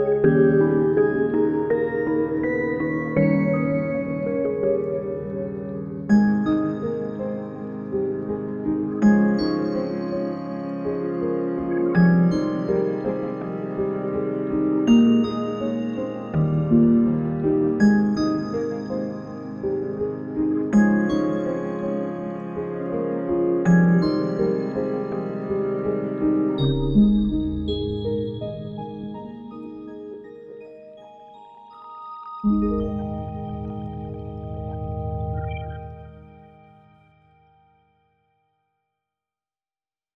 Música Música